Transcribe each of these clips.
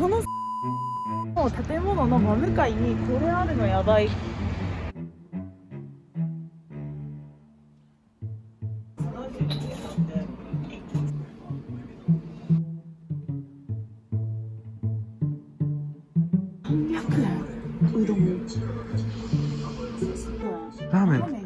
この建物の真向かいにこれあるのやばい。300円うどんラーメン。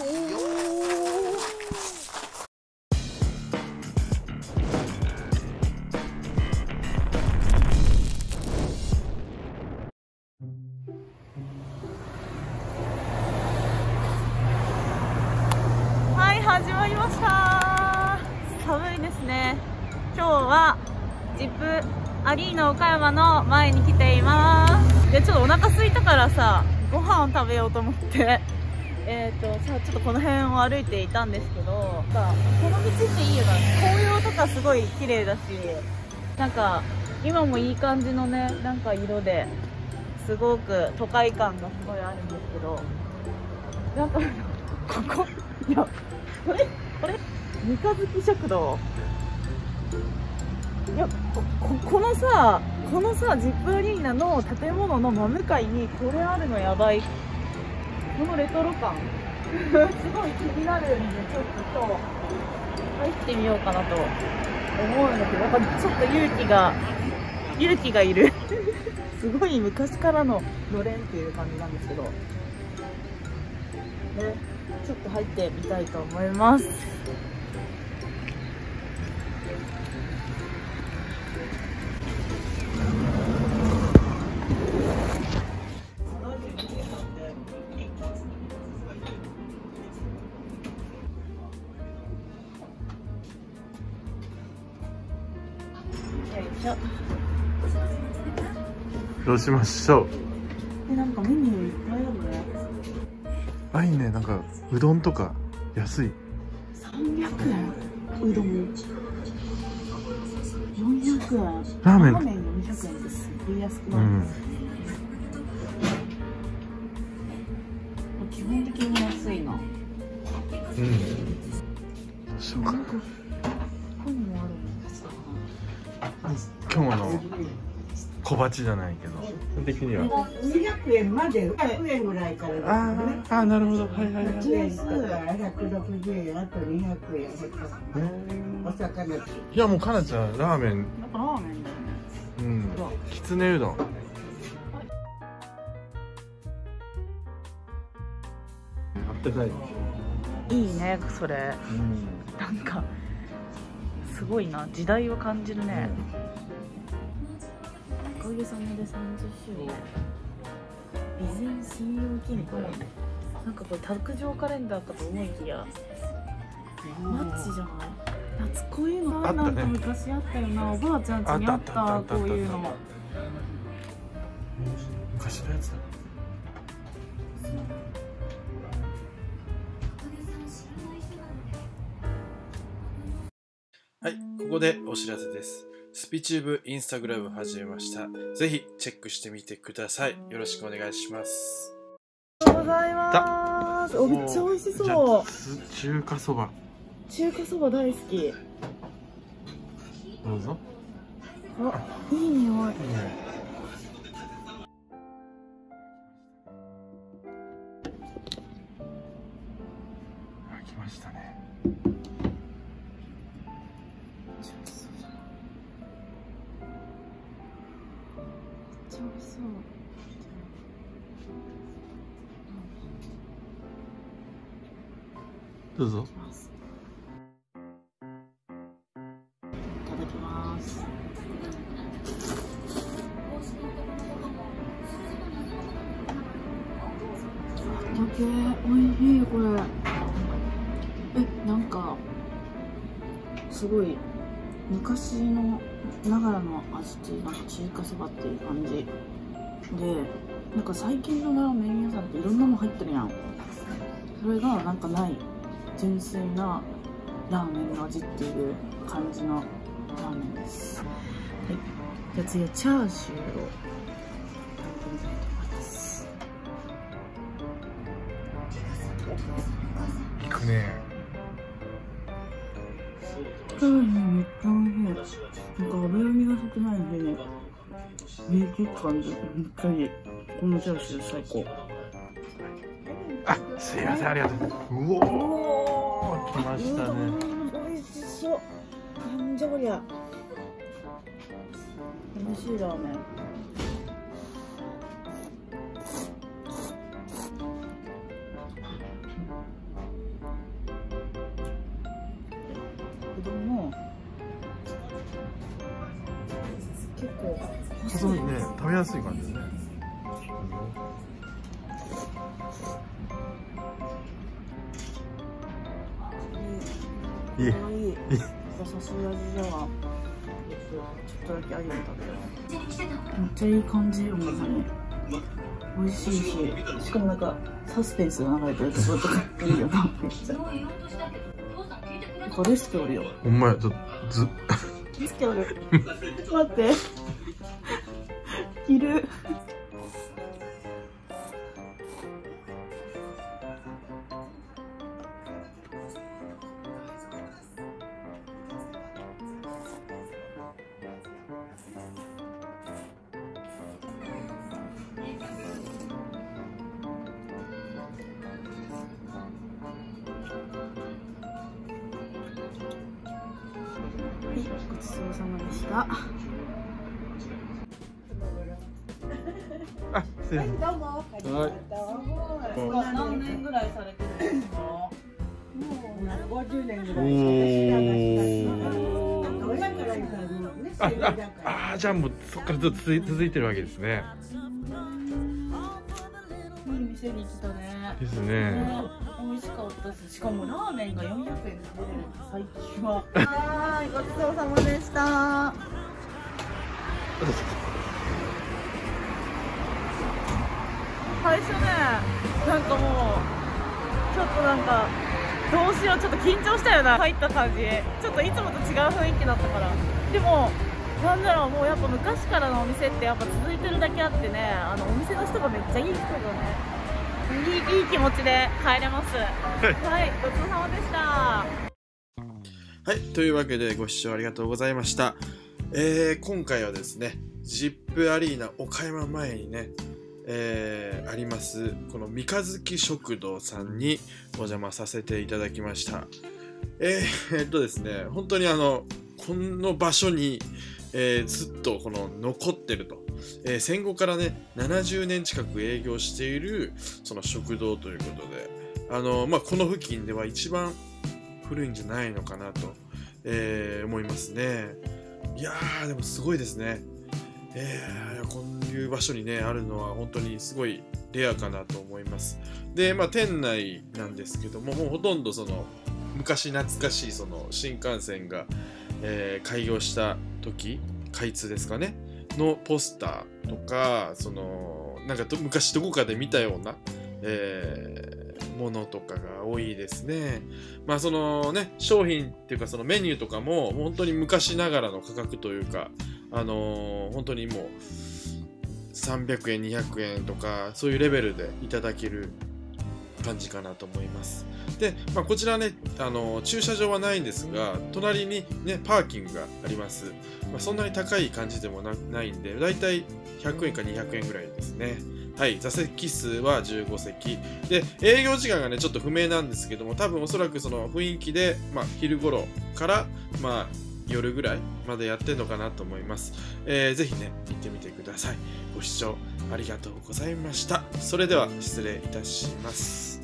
はい始まりました。寒いですね。今日はジップアリーナ岡山の前に来ています。でちょっとお腹空いたからさご飯を食べようと思って。えー、とさちょっとこの辺を歩いていたんですけどさこの道っていいよな。紅葉とかすごい綺麗だしなんか今もいい感じのねなんか色ですごく都会感がすごいあるんですけどなんかここいやこれこれ三日月食堂。いやここのさこのさジップアリーナの建物の真向かいにこれあるのやばい。ってこのレトロ感。すごい気になるんでちょっと今日入ってみようかなと思うんだけどやっぱちょっと勇気が勇気がいる。すごい昔からののれんっていう感じなんですけど。ねちょっと入ってみたいと思います。ょどうしましょう。えなんかメニューいっぱいあるね。あいいね。なんかうどんとか安い。300円？うどん。400円。ラーメン。ラーメン400円です。すごい安くない、うん小鉢じゃないけど。的には。200円まで100円ぐらいからですあね。ーあーなるほど。はいはいはい。1円から160円、あと200円。お魚。いやもうかなちゃんラーメン。ラーメンだよね。うん。きつねうどん。あったかい。いいねそれ。うん。なんかすごいな。時代を感じるね、おかげさまで30周年。備前信用金庫。なんかこれ卓上カレンダーかと思いきやマッチじゃない？夏こういうのなんか昔あったよな。おばあちゃん家にあったこういうの昔のやつだここでお知らせです。スピチューブインスタグラム始めました。ぜひチェックしてみてください。よろしくお願いします。ありがとうございます。おめっちゃ美味しそう。中華そば。中華そば大好き。どうぞ。あいい匂い。あ来ましたねどうぞ。いただきますだけおいしいこれ。えなんかすごい昔のながらの味っていうなんか中華そばっていう感じ。でなんか最近のラーメン屋さんっていろんなの入ってるやん。それがなんかない。純粋なラーメンの味っていう感じのラーメンです。はい。じゃあ次はチャーシューを食べてみたいと思います。いくね。チャーシューめっちゃ美味しい。なんか脂身が少ないんでねめっちゃ感じめっちゃいい。このチャーシュー最高。あすいません。ありがとう。ございますうおー来ましたね。美味しそう。なんじゃこりゃ美味しいラーメン。うどんも結構すごいね食べやすい感じですねいいい味だわちょっとだけあげる食べようめっちゃいい感じよまさに美味しいし。しかもなんかサスペンスが流れてるところとかいいよ。なめっちゃ。なんかレスキおるよ。ほんまやちょっとず 待って。いるちそうさまでした。あすいません。どうも。ありがとう。はい。もう。何年ぐらいされてるんですか？もう50年ぐおらい。ああじゃあもうそっからずっと続い続いてるわけですね。いい店に来たね。ですね。ね美味しかったししかもラーメンが400円で最強は。ーいごちそうさまでした。最初ねなんかもうちょっとなんかどうしようちょっと緊張したよな。入った感じちょっといつもと違う雰囲気だったから。でもなんだろうもうやっぱ昔からのお店ってやっぱ続いてるだけあってねあのお店の人がめっちゃいい人がね。いいいい気持ちで帰れます。はいごちそうさまでしたはい、というわけでご視聴ありがとうございました。えー今回はですね、ZIP アリーナ岡山前にね、えーあります、この三日月食堂さんにお邪魔させていただきました。えーっとですね、本当にあの、この場所に、えーずっとこの残ってると。えー戦後からね、70年近く営業しているその食堂ということで、あの、まあ、この付近では一番古いんじゃないのかなと、えー思いますね。いやー、でもすごいですね。えーこういう場所にね、あるのは本当にすごいレアかなと思います。で、まあ、店内なんですけども、もうほとんどその、昔懐かしいその新幹線が、えー開業した時、開通ですかね、のポスターとか、その、なんか昔どこかで見たような、えーものとかが多いですね。まあそのね、商品っていうかそのメニューとかも本当に昔ながらの価格というか、あのー本当にもう300円、200円とかそういうレベルでいただける感じかなと思います。で、まあ、こちらね、あの駐車場はないんですが、隣にね、パーキングがあります。まあ、そんなに高い感じでもなないんで、だいたい100円か200円ぐらいですね。はい、座席数は15席。で、営業時間がね、ちょっと不明なんですけども、多分おそらくその雰囲気で、まあ、昼頃から、まあ、夜ぐらいまでやってるのかなと思います。えーぜひね、行ってみてください。ご視聴ありがとうございました。それでは、失礼いたします。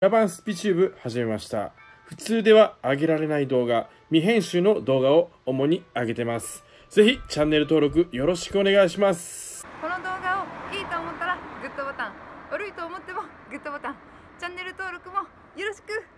ラバンスピチューブ始めました。普通では上げられない動画、未編集の動画を主に上げてます。ぜひチャンネル登録よろしくお願いします。です。この動画をいいと思ったらグッドボタン悪いと思ってもグッドボタンチャンネル登録もよろしく。